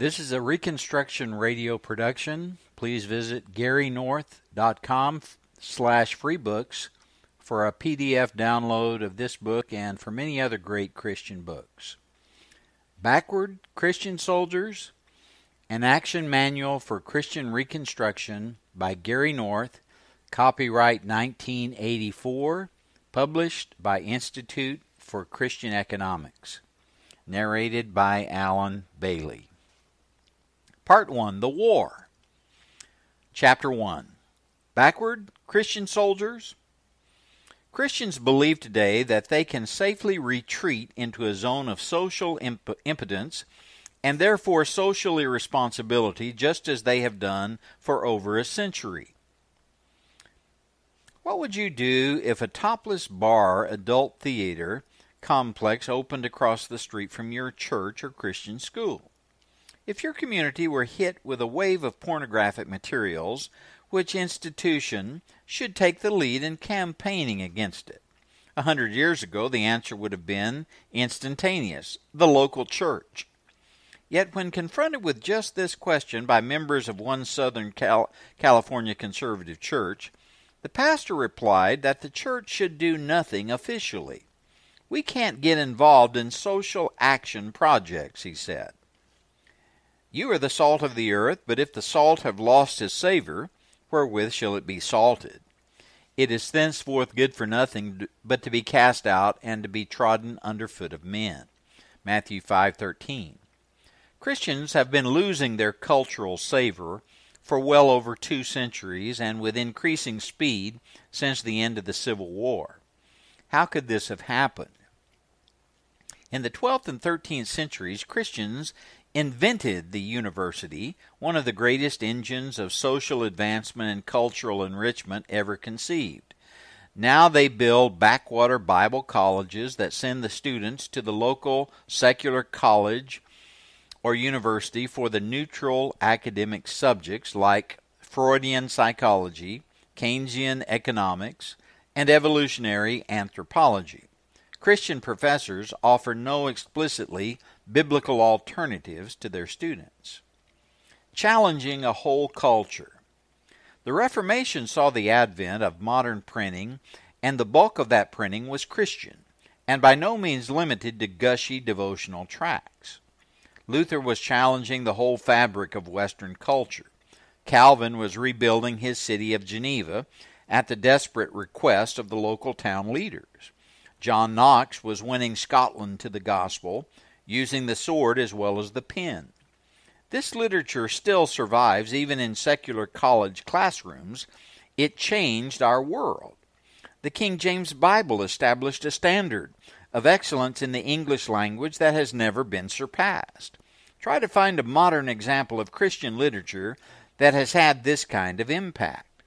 This is a Reconstructionist Radio production. Please visit garynorth.com slash freebooks for a PDF download of this book and for many other great Christian books. Backward Christian Soldiers, an action manual for Christian Reconstruction by Gary North, copyright 1984, published by Institute for Christian Economics. Narrated by Alan Bailey. Part 1 The War. Chapter 1 Backward Christian Soldiers. Christians believe today that they can safely retreat into a zone of social imp- impotence and therefore social irresponsibility, just as they have done for over a century. What would you do if a topless bar adult theater complex opened across the street from your church or Christian school? If your community were hit with a wave of pornographic materials, which institution should take the lead in campaigning against it? A hundred years ago, the answer would have been instantaneous the local church. Yet, when confronted with just this question by members of one Southern Cal- California conservative church, the pastor replied that the church should do nothing officially. We can't get involved in social action projects, he said. You are the salt of the earth, but if the salt have lost his savor, wherewith shall it be salted? It is thenceforth good for nothing but to be cast out and to be trodden under foot of men. Matthew 5:13. Christians have been losing their cultural savor for well over 2 centuries and with increasing speed since the end of the Civil War. How could this have happened? In the 12th and 13th centuries, Christians invented the university, one of the greatest engines of social advancement and cultural enrichment ever conceived. Now they build backwater Bible colleges that send the students to the local secular college or university for the neutral academic subjects like Freudian psychology, Keynesian economics, and evolutionary anthropology. Christian professors offer no explicitly biblical alternatives to their students. Challenging a whole culture. The Reformation saw the advent of modern printing, and the bulk of that printing was Christian, and by no means limited to gushy devotional tracts. Luther was challenging the whole fabric of Western culture. Calvin was rebuilding his city of Geneva at the desperate request of the local town leaders. John Knox was winning Scotland to the gospel, using the sword as well as the pen. This literature still survives even in secular college classrooms. It changed our world. The King James Bible established a standard of excellence in the English language that has never been surpassed. Try to find a modern example of Christian literature that has had this kind of impact.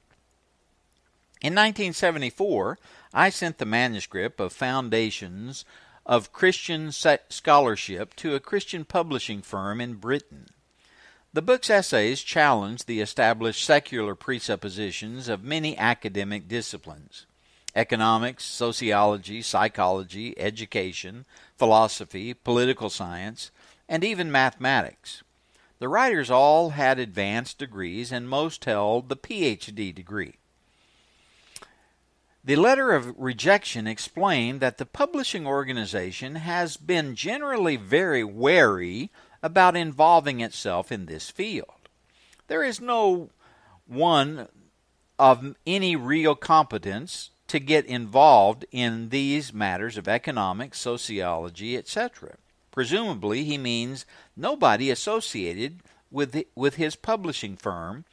In 1974, I sent the manuscript of Foundations of Christian scholarship to a Christian publishing firm in Britain. The book's essays challenge the established secular presuppositions of many academic disciplines economics, sociology, psychology, education, philosophy, political science, and even mathematics. The writers all had advanced degrees, and most held the PhD degree. The letter of rejection explained that the publishing organization has been generally very wary about involving itself in this field. There is no one of any real competence to get involved in these matters of economics, sociology, etc. Presumably, he means nobody associated with, with his publishing firm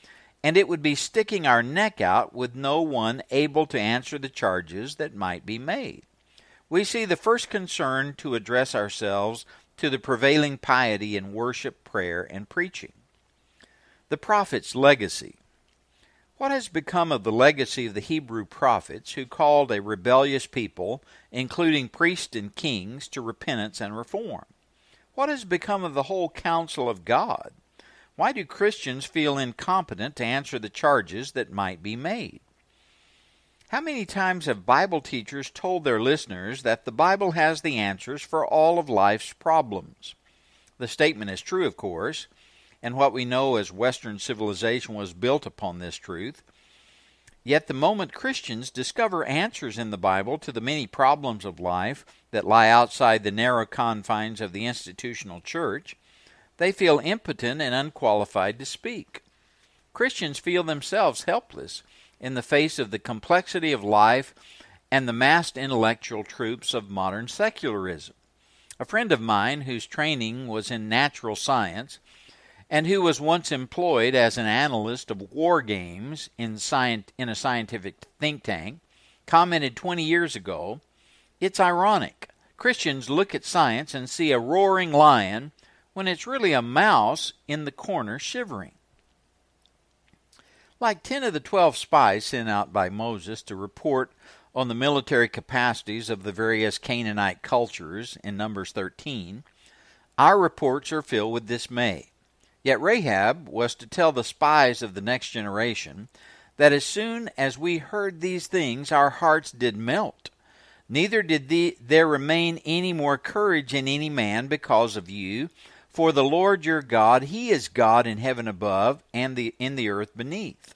and it would be sticking our neck out with no one able to answer the charges that might be made. We see the first concern to address ourselves to the prevailing piety in worship, prayer, and preaching. The prophet's legacy. What has become of the legacy of the Hebrew prophets who called a rebellious people, including priests and kings, to repentance and reform? What has become of the whole counsel of God? Why do Christians feel incompetent to answer the charges that might be made? How many times have Bible teachers told their listeners that the Bible has the answers for all of life's problems? The statement is true, of course, and what we know as Western civilization was built upon this truth. Yet the moment Christians discover answers in the Bible to the many problems of life that lie outside the narrow confines of the institutional church, they feel impotent and unqualified to speak. Christians feel themselves helpless in the face of the complexity of life and the massed intellectual troops of modern secularism. A friend of mine whose training was in natural science and who was once employed as an analyst of war games in, in a scientific think tank, commented 20 years ago It's ironic. Christians look at science and see a roaring lion when it's really a mouse in the corner shivering. Like 10 of the 12 spies sent out by Moses to report on the military capacities of the various Canaanite cultures in Numbers 13, our reports are filled with dismay. Yet Rahab was to tell the spies of the next generation that as soon as we heard these things, our hearts did melt. Neither did the, there remain any more courage in any man because of you. For the Lord your God, He is God in heaven above and the, in the earth beneath.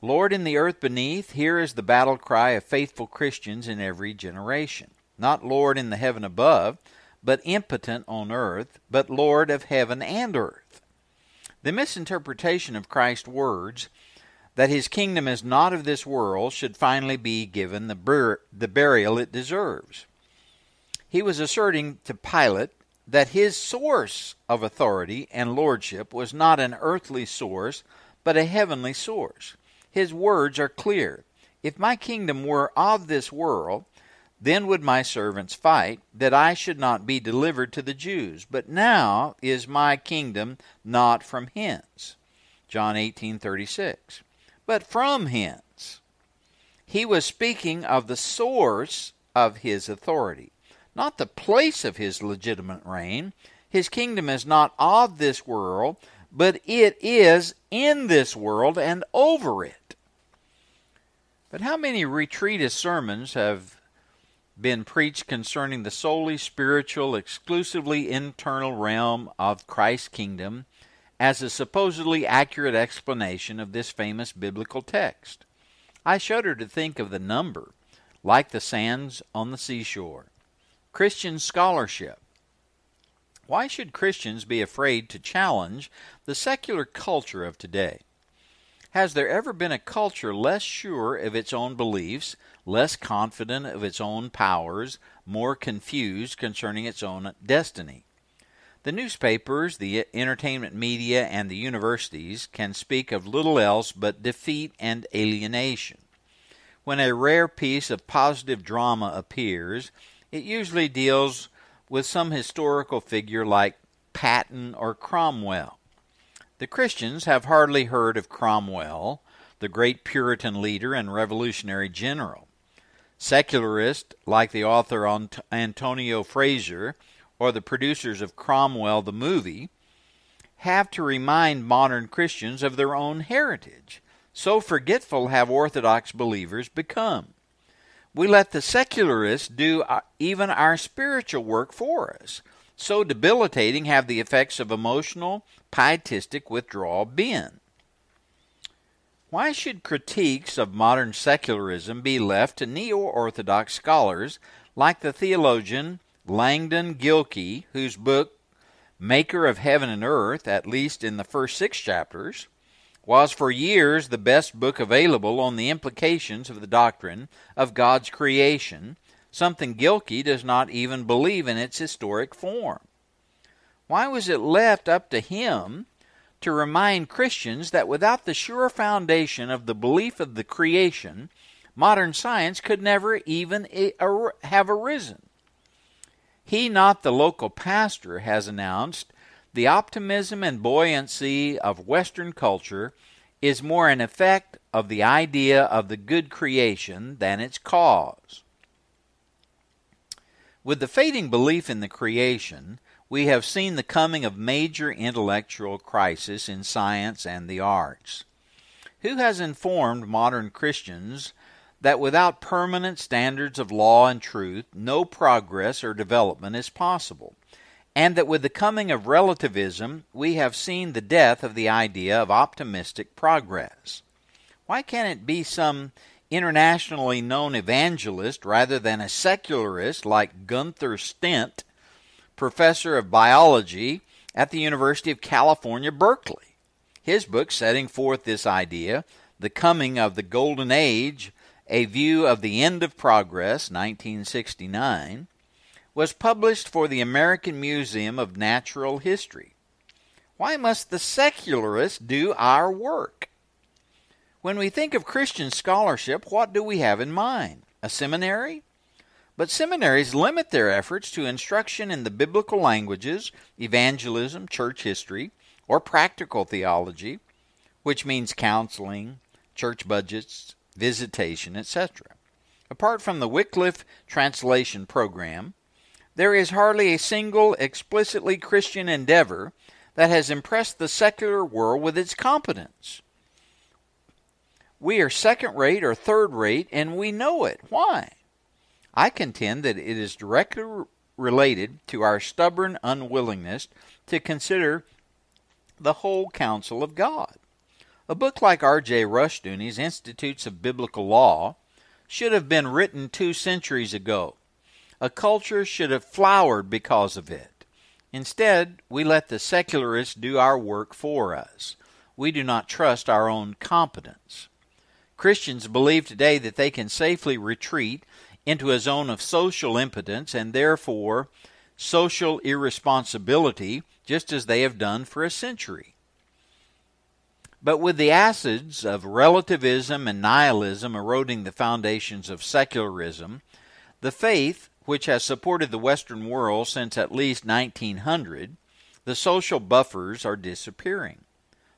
Lord in the earth beneath, here is the battle cry of faithful Christians in every generation. Not Lord in the heaven above, but impotent on earth, but Lord of heaven and earth. The misinterpretation of Christ's words that his kingdom is not of this world should finally be given the, bur- the burial it deserves. He was asserting to Pilate that his source of authority and lordship was not an earthly source, but a heavenly source. His words are clear. If my kingdom were of this world, then would my servants fight, that I should not be delivered to the Jews. But now is my kingdom not from hence. John 18:36. But from hence. He was speaking of the source of his authority, not the place of his legitimate reign. His kingdom is not of this world, but it is in this world and over it. But how many retreatist sermons have been preached concerning the solely spiritual, exclusively internal realm of Christ's kingdom as a supposedly accurate explanation of this famous biblical text. I shudder to think of the number, like the sands on the seashore. Christian scholarship. Why should Christians be afraid to challenge the secular culture of today? Has there ever been a culture less sure of its own beliefs, less confident of its own powers, more confused concerning its own destiny? The newspapers, the entertainment media, and the universities can speak of little else but defeat and alienation. When a rare piece of positive drama appears, it usually deals with some historical figure like Patton or Cromwell. The Christians have hardly heard of Cromwell, the great Puritan leader and revolutionary general. Secularists, like the author Antonia Fraser or the producers of Cromwell the movie, have to remind modern Christians of their own heritage. So forgetful have Orthodox believers become. We let the secularists do uh, even our spiritual work for us. So debilitating have the effects of emotional pietistic withdrawal been? Why should critiques of modern secularism be left to neo Orthodox scholars like the theologian Langdon Gilkey, whose book, Maker of Heaven and Earth, at least in the first six chapters, was for years the best book available on the implications of the doctrine of God's creation, something Gilkey does not even believe in its historic form? Why was it left up to him to remind Christians that without the sure foundation of the belief of the creation, modern science could never even have arisen? He, not the local pastor, has announced the optimism and buoyancy of Western culture is more an effect of the idea of the good creation than its cause. With the fading belief in the creation, we have seen the coming of major intellectual crisis in science and the arts. Who has informed modern Christians that without permanent standards of law and truth, no progress or development is possible, and that with the coming of relativism, we have seen the death of the idea of optimistic progress. Why can't it be some internationally known evangelist rather than a secularist like Gunther Stent, professor of biology at the University of California, Berkeley? His book setting forth this idea, The Coming of the Golden Age, A View of the End of Progress, 1969, was published for the American Museum of Natural History. Why must the secularists do our work? When we think of Christian scholarship, what do we have in mind? A seminary? But seminaries limit their efforts to instruction in the biblical languages, evangelism, church history, or practical theology, which means counseling, church budgets, visitation, etc. Apart from the Wycliffe translation program, there is hardly a single explicitly Christian endeavor that has impressed the secular world with its competence. We are second rate or third rate, and we know it. Why? I contend that it is directly related to our stubborn unwillingness to consider the whole counsel of God. A book like R.J. Rushdoony's Institutes of Biblical Law should have been written two centuries ago. A culture should have flowered because of it. Instead, we let the secularists do our work for us. We do not trust our own competence. Christians believe today that they can safely retreat into a zone of social impotence and therefore social irresponsibility, just as they have done for a century. But with the acids of relativism and nihilism eroding the foundations of secularism, the faith which has supported the Western world since at least 1900, the social buffers are disappearing.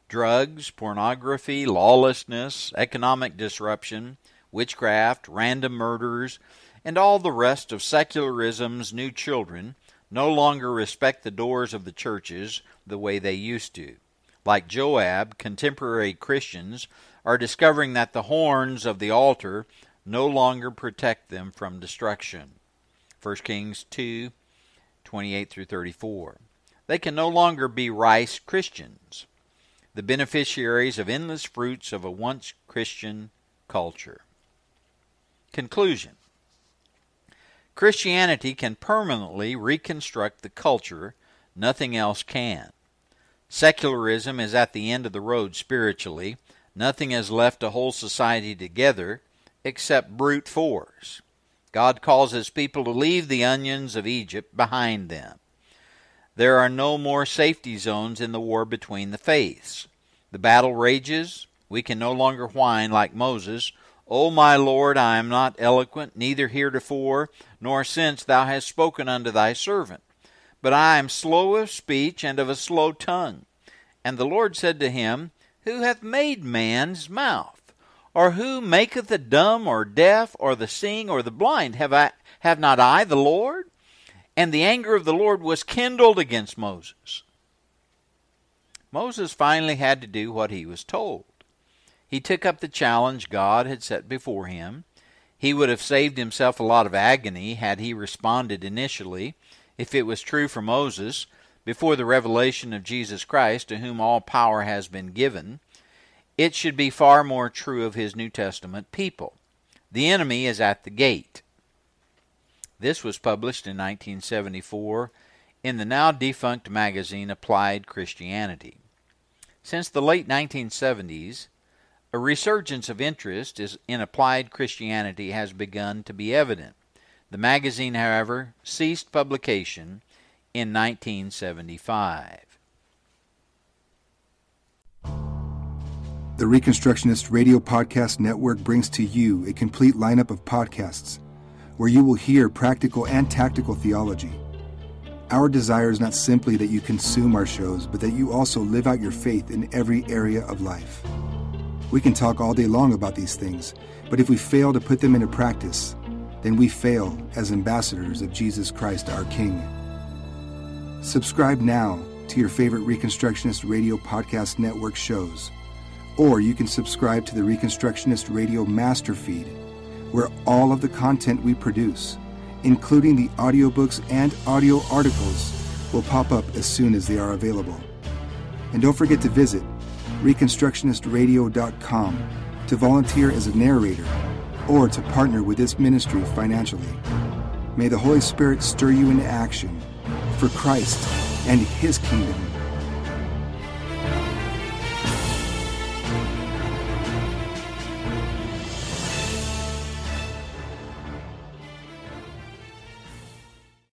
Drugs, pornography, lawlessness, economic disruption, witchcraft, random murders, and all the rest of secularism's new children no longer respect the doors of the churches the way they used to. Like Joab, contemporary Christians are discovering that the horns of the altar no longer protect them from destruction. 1 Kings 2 28 through 34. They can no longer be rice Christians, the beneficiaries of endless fruits of a once Christian culture. Conclusion Christianity can permanently reconstruct the culture, nothing else can. Secularism is at the end of the road spiritually. Nothing has left a whole society together except brute force. God calls his people to leave the onions of Egypt behind them. There are no more safety zones in the war between the faiths. The battle rages. We can no longer whine like Moses, O my Lord, I am not eloquent, neither heretofore, nor since thou hast spoken unto thy servant. But I am slow of speech and of a slow tongue. And the Lord said to him, Who hath made man's mouth? Or who maketh the dumb or deaf or the seeing or the blind? Have I have not I the Lord? And the anger of the Lord was kindled against Moses. Moses finally had to do what he was told. He took up the challenge God had set before him. He would have saved himself a lot of agony had he responded initially, if it was true for Moses, before the revelation of Jesus Christ, to whom all power has been given it should be far more true of his New Testament people. The enemy is at the gate. This was published in 1974 in the now defunct magazine Applied Christianity. Since the late 1970s, a resurgence of interest in applied Christianity has begun to be evident. The magazine, however, ceased publication in 1975. The Reconstructionist Radio Podcast Network brings to you a complete lineup of podcasts where you will hear practical and tactical theology. Our desire is not simply that you consume our shows, but that you also live out your faith in every area of life. We can talk all day long about these things, but if we fail to put them into practice, then we fail as ambassadors of Jesus Christ our King. Subscribe now to your favorite Reconstructionist Radio Podcast Network shows or you can subscribe to the Reconstructionist Radio Master Feed, where all of the content we produce, including the audiobooks and audio articles, will pop up as soon as they are available. And don't forget to visit ReconstructionistRadio.com to volunteer as a narrator or to partner with this ministry financially. May the Holy Spirit stir you into action for Christ and His kingdom